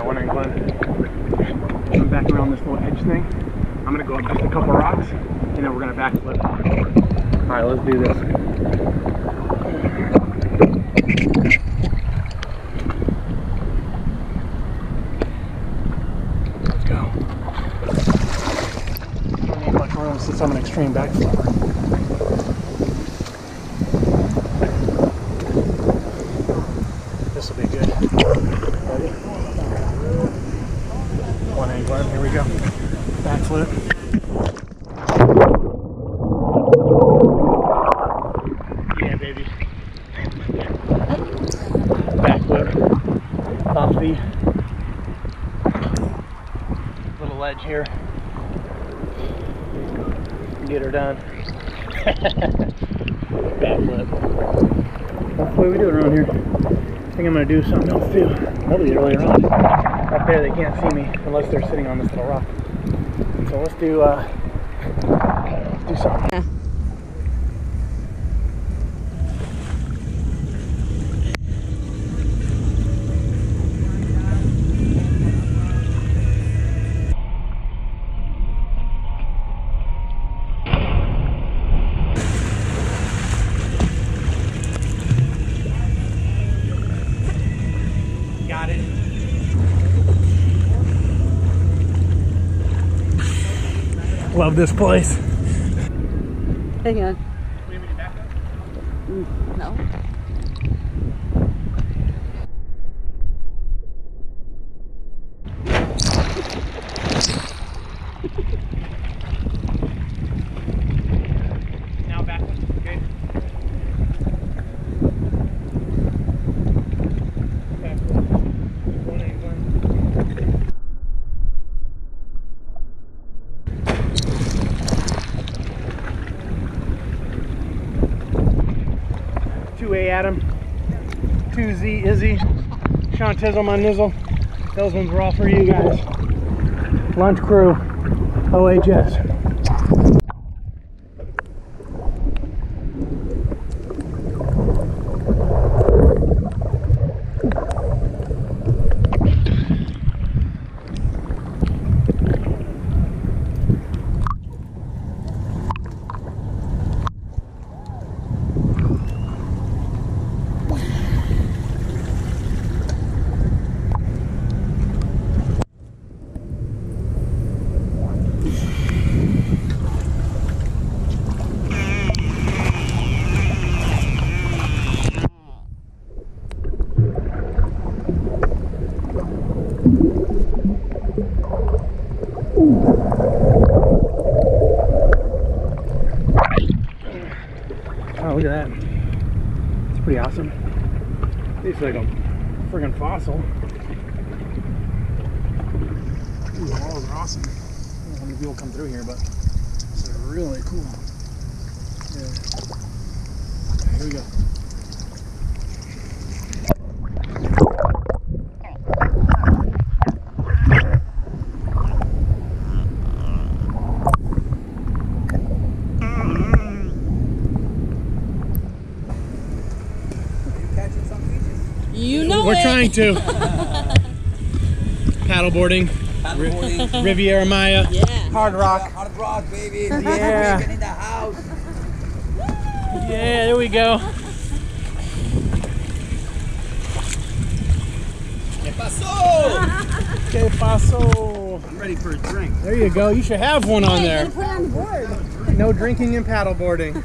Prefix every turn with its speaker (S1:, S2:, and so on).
S1: Glenn. Come back around this little edge thing. I'm gonna go up just a couple rocks, and then we're gonna backflip. All right, let's do this. Let's go. Don't need much room since I'm an extreme backflipper. This will be good. Ready? One hand Glenn, here we go. Backflip. Yeah, baby. Backflip. Off the little ledge here. Get her done. Backflip. What are we doing around here? I think I'm gonna do something else too. Probably earlier on. Up there they can't see me unless they're sitting on this little rock. So let's do uh do something. Got it. Love this place.
S2: Hang on.
S1: Mm, no. 2A Adam, 2Z Izzy, Sean Tizzle, my nizzle. Those ones were all for you guys. Lunch crew, OHS. Oh, look at that. It's pretty awesome. It's like a friggin' fossil. Ooh, the walls are awesome. I don't know how many people come through here, but it's really cool. Yeah. Here we go.
S2: You know
S1: We're trying to. Paddleboarding,
S3: Paddleboarding.
S1: Riviera Maya,
S2: Yeah.
S1: Hard Rock.
S3: Hard rock, baby.
S1: Yeah.
S3: Weekend in the house.
S1: Yeah, there we go.
S3: ¿Qué pasó?
S1: Que paso?
S3: I'm ready for a drink.
S1: There you go. You should have one on there.
S2: put it on the board.
S1: No drinking and paddleboarding.